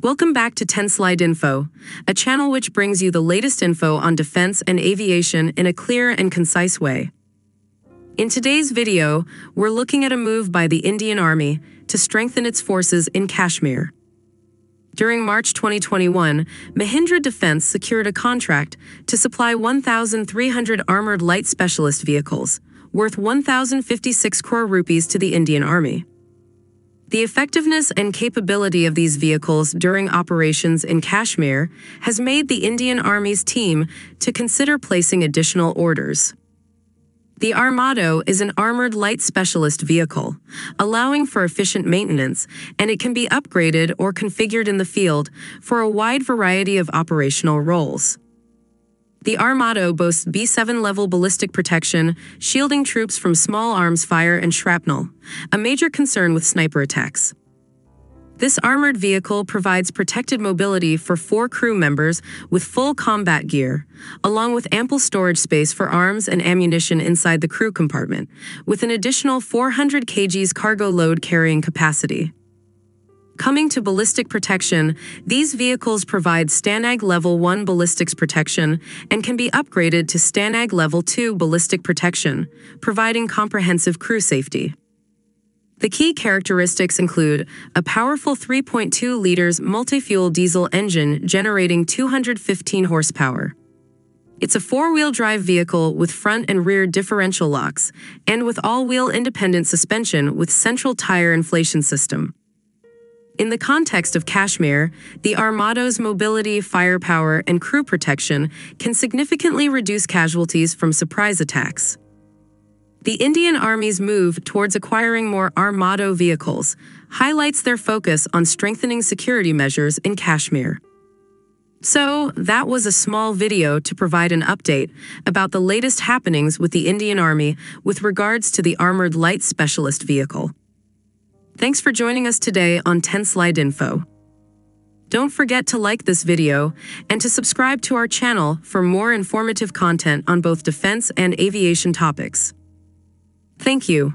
Welcome back to 10 Slide Info, a channel which brings you the latest info on defense and aviation in a clear and concise way. In today's video, we're looking at a move by the Indian Army to strengthen its forces in Kashmir. During March 2021, Mahindra Defense secured a contract to supply 1,300 armored light specialist vehicles, worth 1,056 crore rupees to the Indian Army. The effectiveness and capability of these vehicles during operations in Kashmir has made the Indian Army's team to consider placing additional orders. The Armado is an armored light specialist vehicle, allowing for efficient maintenance, and it can be upgraded or configured in the field for a wide variety of operational roles. The Armado boasts B7 level ballistic protection, shielding troops from small arms fire and shrapnel, a major concern with sniper attacks. This armored vehicle provides protected mobility for four crew members with full combat gear, along with ample storage space for arms and ammunition inside the crew compartment, with an additional 400 kgs cargo load carrying capacity. Coming to ballistic protection, these vehicles provide STANAG Level 1 ballistics protection and can be upgraded to STANAG Level 2 ballistic protection, providing comprehensive crew safety. The key characteristics include a powerful 3.2 liters multi-fuel diesel engine generating 215 horsepower. It's a four-wheel drive vehicle with front and rear differential locks and with all-wheel independent suspension with central tire inflation system. In the context of Kashmir, the Armado's mobility, firepower, and crew protection can significantly reduce casualties from surprise attacks. The Indian Army's move towards acquiring more Armado vehicles highlights their focus on strengthening security measures in Kashmir. So, that was a small video to provide an update about the latest happenings with the Indian Army with regards to the Armored Light Specialist vehicle. Thanks for joining us today on 10 Slide Info. Don't forget to like this video and to subscribe to our channel for more informative content on both defense and aviation topics. Thank you.